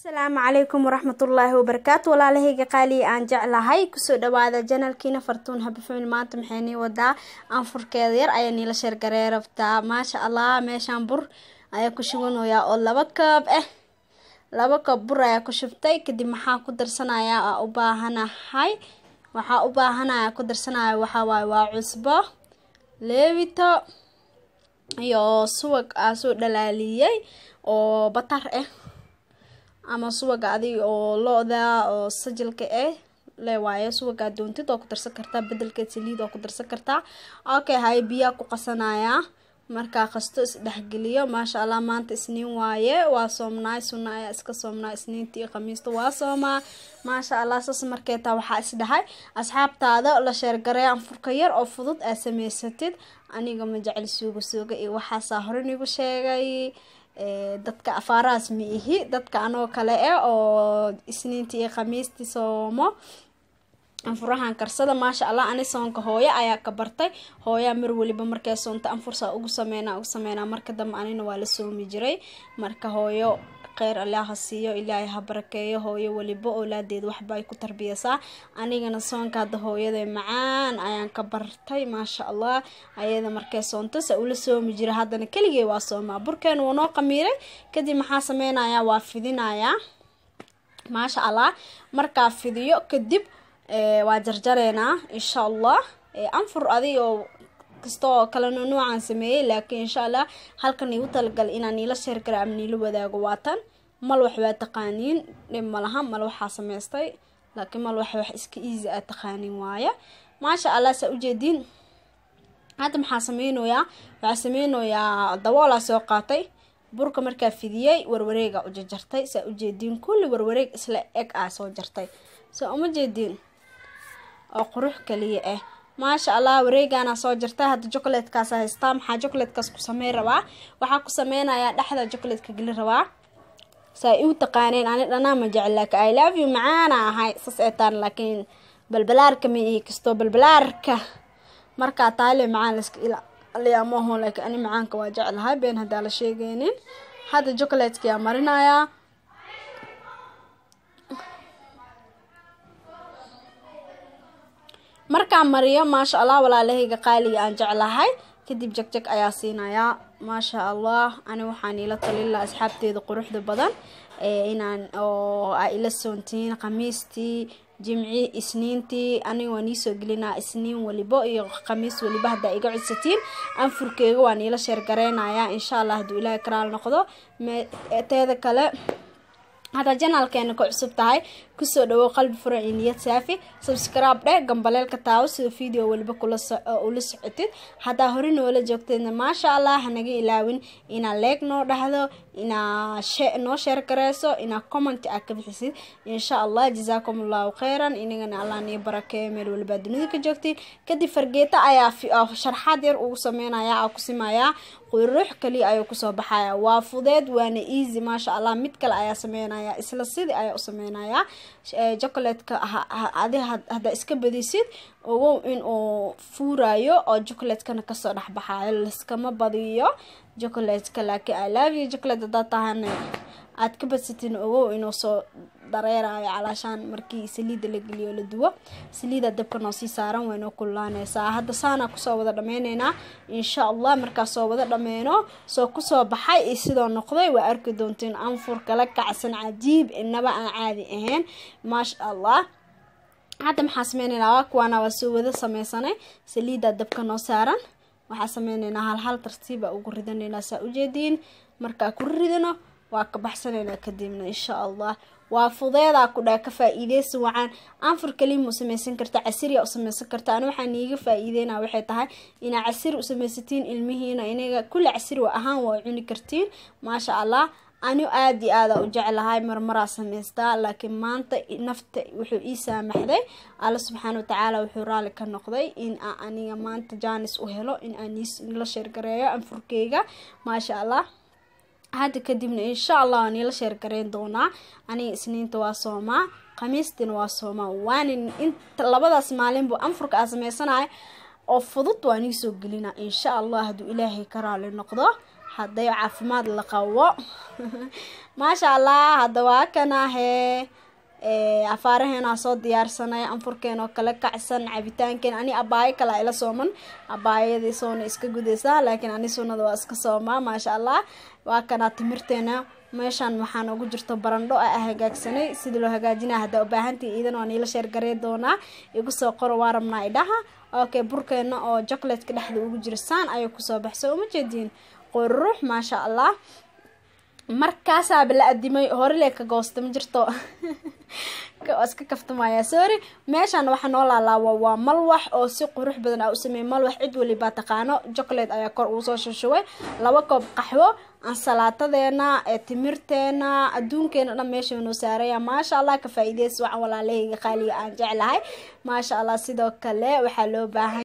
asalaamu calaykum waraxmatullaahi wabarakaatu walaalahayga qaaliya aan jeclahay ku soo dhawaada janalkiina fartuun habifamil maanta maxay nii wadaa anfurkeeda yar ayaa niila sheergaree rabtaa maasha allah meeshaan bur ayaa ku shubanayaa oo laba koob ah laba koob bur ayaa ku shubtay. Kadib maxaa ku darsanayaa? Aa u baahanahay. Waxaa u baahanaya ku darsanaya waxaa waaye waa cusbo leebito iyo subag aa soo dhalaaliyey oo batar ah ama subaga adig oo lo-da oo sajilka ah le waayo subagaa doontid oo ku darsan kartaa bedelkeed saliid oo ku darsan kartaa. Okay hay biyaa ku qasanaya markaa qasto isdhexgeliyo maasha allah maanta isniin waaye. Waa soomnaay sunna iska soomnaa. Isniinta iyo khamiista waa soomaa. Maasha allah saas markeetaa waxaa isdhahay asxaabtaada la sheergaree anfurka yar oo fudud aa samaysatid. Aniga ma jecel suuga suuga iyo waxaasaa hore nigu sheegay dadka afaarahaas ma ihi. Dadka anoo kale eh oo isniintii iyo khamiistii soomo. Anfurahan karsada maasha allah ani soonka hooyo ayaa ka bartay. Hooyaa mar waliba markay soonta anfursaa ugu sameynaa ugu sameynaa. Marka dambe anina waa la soomi jiray. Marka hooyo kheyr ha siiyo ilaahay ha barakeeyo hooyo waliba oolaadeed waxba ay ku tarbiyaysaa. Anigana soonka hadda hooyaday macaan ayaan ka bartay maasha allah. Ayada markay soonto se ula soomi jira. Haddana keligey waa soomaa. Burkeena wuu noo qamiiray kadib maxaa sameynayaa waa fidinayaa maasha allah markaa fidiyo. Kadib waa jarjareynaa insha allah. Anfur adig oo kasta oo kalena noocaan sameeyey laakiin insha allah halkan igu talagalay inaan niila sheergara ama niila wadaago waatan mal wax waa taqaaniin dhib malaha mal waxaa sameystay laakiin mal wax wax iska easy aa taqaaniin waaye maasha allah saa ujeediin hadda maxaa sameynoyaa waxaa sameynoyaa daboolaa soo qaatay. Burka markaa fidiyey warwareega u jarjartay. Saa ujeediin kulli warwareeg isla eg aa soo jartay. Soo uma jeediin oo qurux kaliya ah maasha allah wareegaana soo jirta. Hadda jocolatecaas haystaa. Maxaa jocolatecaas ku sameyn rabaa? Waxaa ku sameynayaa dhexda jocolatka geli rabaa. Saa iu taqaaneen ani dhanaa ma jecel laakiin i love you macaana ahay. Saas ee laakiin balbalaarka ma ii kastoo balbalaarka. Markaa taale macaan laska ilaaliyaamaho laakiin ani macaanka waa jeclahay been haddaa la sheegeynin hadda jocolatekaa marinayaa markaa mariyo maasha allah walaalahayga qaaliga aan jeclahay. Kadib jagjag ayaa siinayaa maasha allah ani waxaan iila talin asxaabteeda quruxda badan. Inaan oo a ila soontiin khamiistii jimci isniintii. Aniga waan iisoo gelinaa isniin walibo iyo khamiis waliba haddaa iga codsatiin. Anfurkeyga waan iila sheergareynayaa insha allah hadduu ilaahay karaal noqdo. Teeda kale haddaa janaalkeena ka cusub tahay ku soo dhawow qalbi furan iyo niyad saafi. Subscribe dheh gambaleelka taawo sida video waliba ula socotid. Haddaa hore noola joogteedna maasha allah hanaga ilaawin. Inaa leeg noo dhahdo inaa noo sheer gareyso inaa comment aa ka bixisid. Insha allah jazaakum allahu kheyran inagana allah nii barakeeyo meel walibaa dunida ka joogtiin kadib fargeeta ayaa sharxaad yar ugu sameynaya aa ku simayaa qurux kaliya ayuu ku soo baxaya waa fudeed waana easy maasha allah mid kale ayaa sameynaya isla sidii ayaa u sameynayaa jocolatka adi haddaa iska badisid ogow in uu fuurayo oo jocolatkana ka soo dhexbaxayo. Laskama badiyo jocolatka laakiin i love you chocolate haddaa tahana aad ka badsatiin ogow inuu soo dareerayo calaashaan markii saliida la geliyo la duwo saliida dabka noo sii saaran waynoo kullaaneysaa hadda saana ku soo wada dhameyneynaa insha allah markaa soo wada dhameyno soo ku soo baxay iyo sidoo noqday waa arki doontiin anfur kala kacsan cajiib inaba aan caadi ahayn. Maasha allah hadda maxaa sameyneynaa waa kuwaana waa soo wada sameysanay saliida dabka noo saaran. Waxaa sameyneynaa hal tartiiba ugu ridaneynaa saa ujeediin markaa ku ridano waa ka baxsaneynaa kadibna insha allah waa fudeedaa ku dhaa ka faa-iideysa wacaan anfur kaliima u sameysan karta casiriya u sameysan karta. Ani waxaa niiga faa-iideyna waxay tahay inaa casiri u sameysatiin ilmihiina. Inaga kulli casiri ahaan waa cuni kartiin. Maasha allah ani aada iyo aada u jeclahay marmaraa sameystaa laakiin maanta nafta wuxuu ii saamaxday. Alla subxaana watacaala wuxuu raali ka noqday in aa aniga maanta jaanis u helo in aan la sheergareeyo anfurkeyga maasha allah hadda kadibna insha allah waan iila sheergareyn doonaa. Aniga isniinta waa soomaa khamiistina waa soomaa waana inta labadaas maalinbu anfurka aa sameysanayo oo fudud waan iisoo gelinaa insha allah hadduu ilaahay ka raali noqdo hadday caafimaad la qabo maasha allah hadda waa kanahee afaaraheenaa soo diyaarsanay anfurkeen oo kale kacsan cabitaankeen ani abaayo kale ila sooman. Abaayadii iska gudaysaa laakiin ani waa iska soomaa maasha allah. Waa kanaa timirteena. Meeshaan waxaa noogu jirto barandho a hagaagsanay sidii loo hagaajinaya haddaa ubaahantii iidan waa niila sheergarey doonaa. Igu soo qoro waa rabnaa idhaha. Okay burkeena oo jocolatka dhexda ugu jiro saan ayuu ku soo baxso uma jeediin qurux maasha allah. Markaasaaba la adimay horele goosta ma jirto iska kaftamaya sorry meeshaan waxaa noo laalaawa waa malwax oo si qurux badan a u sameeyay. Malwax cid walibaa taqaano. Chocolate ayaa kor ugu soo shushubay laba koob qaxwo ansalaatadeena ee timirteena adduunkeena dhan meesha noo saaraya. Maasha allah ka faa-iideys. Wacan walaalahayga qaaliga aan jeclahay. Maasha allah sidoo kale waxaa loo baahan